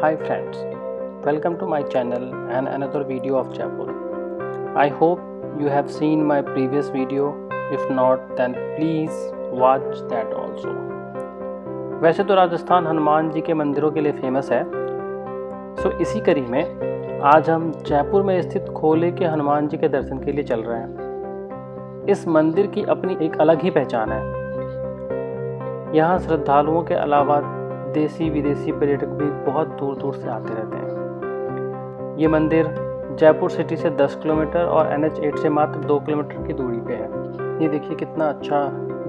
Hi friends, welcome to my channel and another video of Jaipur. I hope you have seen my previous video. If not, then please watch that also. वैसे तो राजस्थान हनुमान जी के मंदिरों के लिए famous है सो इसी कड़ी में आज हम जयपुर में स्थित खोले के हनुमान जी के दर्शन के लिए चल रहे हैं इस मंदिर की अपनी एक अलग ही पहचान है यहाँ श्रद्धालुओं के अलावा देसी विदेशी पर्यटक भी बहुत दूर दूर से आते रहते हैं। ये मंदिर जयपुर सिटी से 10 किलोमीटर और एन एच से मात्र 2 किलोमीटर की दूरी पे है। ये देखिए कितना अच्छा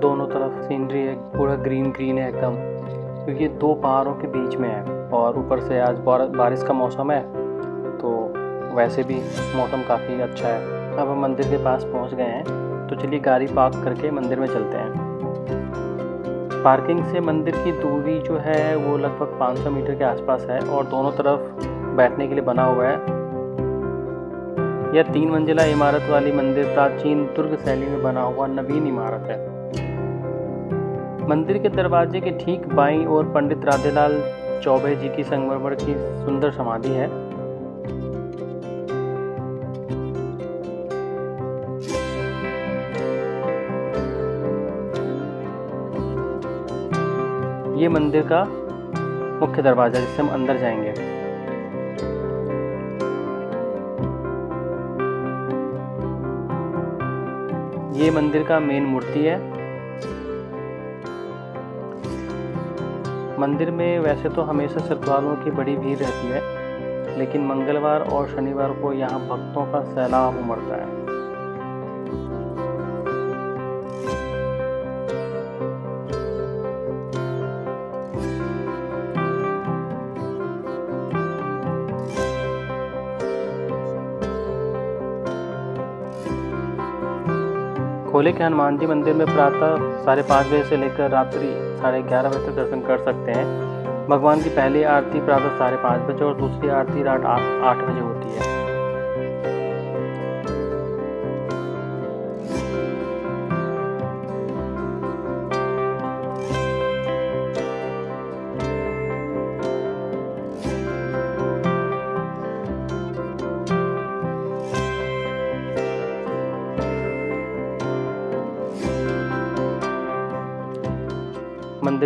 दोनों तरफ़ सीनरी है, पूरा ग्रीन ग्रीन है एकदम, क्योंकि ये दो पहाड़ों के बीच में है और ऊपर से आज बारिश का मौसम है तो वैसे भी मौसम काफ़ी अच्छा है। अब हम मंदिर के पास पहुँच गए हैं तो चलिए गाड़ी पार्क करके मंदिर में चलते हैं। पार्किंग से मंदिर की दूरी जो है, वो लगभग 500 मीटर के आसपास है और दोनों तरफ़ बैठने के लिए बना हुआ है। यह तीन मंजिला इमारत वाली मंदिर प्राचीन दुर्ग शैली में बना हुआ नवीन इमारत है। मंदिर के दरवाजे के ठीक बाईं ओर पंडित राधेलाल चौबे जी की संगमरमर की सुंदर समाधि है। ये मंदिर का मुख्य दरवाज़ा जिससे हम अंदर जाएँगे। ये मंदिर का मेन मूर्ति है। मंदिर में वैसे तो हमेशा श्रद्धालुओं की बड़ी भीड़ रहती है, लेकिन मंगलवार और शनिवार को यहाँ भक्तों का सैलाब उमड़ता है। खोले के हनुमान जी मंदिर में प्रातः साढ़े पाँच बजे से लेकर रात्रि साढ़े ग्यारह बजे तक दर्शन कर सकते हैं। भगवान की पहली आरती प्रातः साढ़े पाँच बजे और दूसरी आरती रात आठ बजे होती है।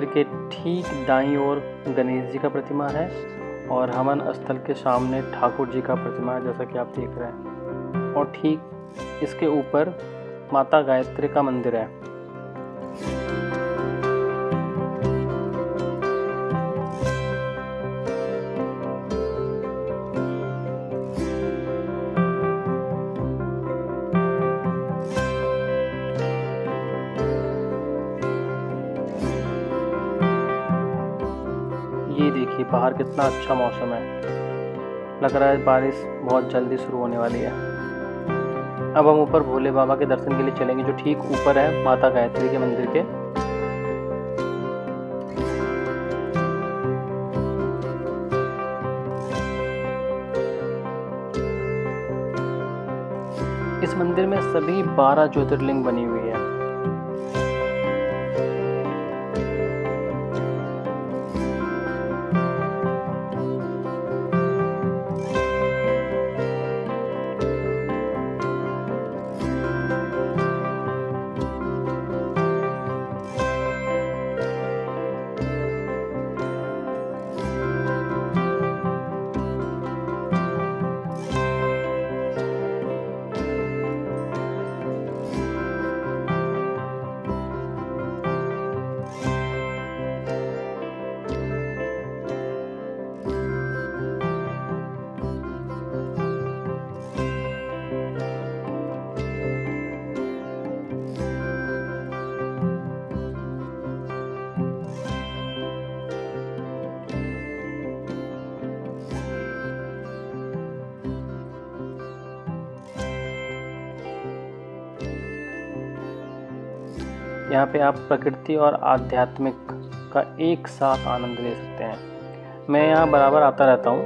मंदिर के ठीक दाई ओर गणेश जी का प्रतिमा है और हवन स्थल के सामने ठाकुर जी का प्रतिमा है, जैसा कि आप देख रहे हैं। और ठीक इसके ऊपर माता गायत्री का मंदिर है। ये देखिए, बाहर कितना अच्छा मौसम है। लग रहा है बारिश बहुत जल्दी शुरू होने वाली है। अब हम ऊपर भोले बाबा के दर्शन के लिए चलेंगे, जो ठीक ऊपर है, माता गायत्री के मंदिर के। इस मंदिर में सभी बारह ज्योतिर्लिंग बनी हुई है। यहाँ पे आप प्रकृति और आध्यात्मिक का एक साथ आनंद ले सकते हैं। मैं यहाँ बराबर आता रहता हूँ।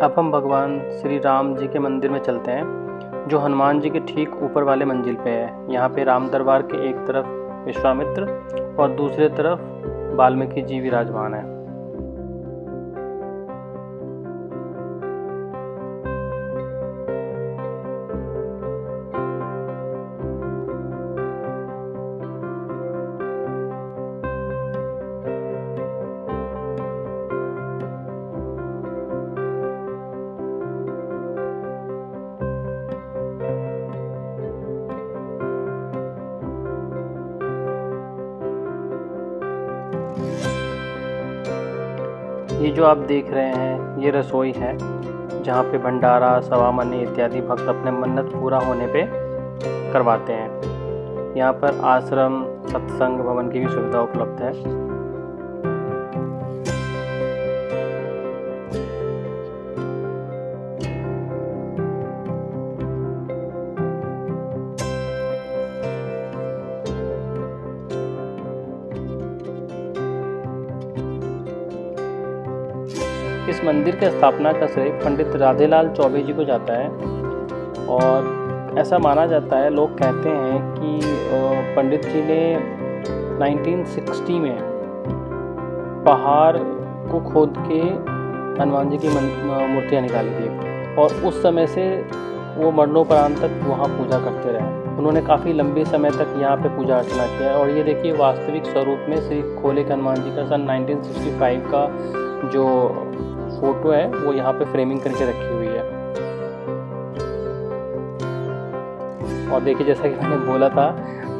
अब हम भगवान श्री राम जी के मंदिर में चलते हैं, जो हनुमान जी के ठीक ऊपर वाले मंजिल पे है। यहाँ पे राम दरबार के एक तरफ़ विश्वामित्र और दूसरे तरफ़ वाल्मीकि जी विराजमान है। ये जो आप देख रहे हैं, ये रसोई है, जहाँ पे भंडारा, सवामनी इत्यादि भक्त अपने मन्नत पूरा होने पे करवाते हैं। यहाँ पर आश्रम, सत्संग, भवन की भी सुविधा उपलब्ध है। इस मंदिर की स्थापना का श्रेय पंडित राधेलाल चौबे जी को जाता है। और ऐसा माना जाता है, लोग कहते हैं कि पंडित जी ने 1960 में पहाड़ को खोद के हनुमान जी की मूर्तियाँ निकाली थी। और उस समय से वो मरणोपरांत तक वहाँ पूजा करते रहे। उन्होंने काफ़ी लंबे समय तक यहाँ पे पूजा अर्चना किया और ये देखिए, वास्तविक स्वरूप में श्री खोले हनुमान जी का सन 1965 का जो फ़ोटो है, वो यहाँ पे फ्रेमिंग करके रखी हुई है। और देखिए, जैसा कि मैंने बोला था,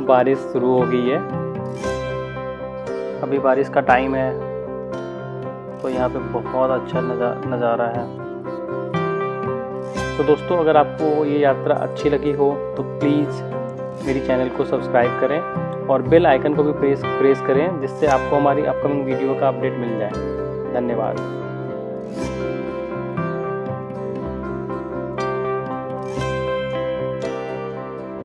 बारिश शुरू हो गई है। अभी बारिश का टाइम है तो यहाँ पे बहुत अच्छा नज़ा, नज़ारा है। तो दोस्तों, अगर आपको ये यात्रा अच्छी लगी हो तो प्लीज़ मेरी चैनल को सब्सक्राइब करें और बेल आइकन को भी प्रेस प्रेस करें, जिससे आपको हमारी अपकमिंग वीडियो का अपडेट मिल जाए। धन्यवाद। Thank you.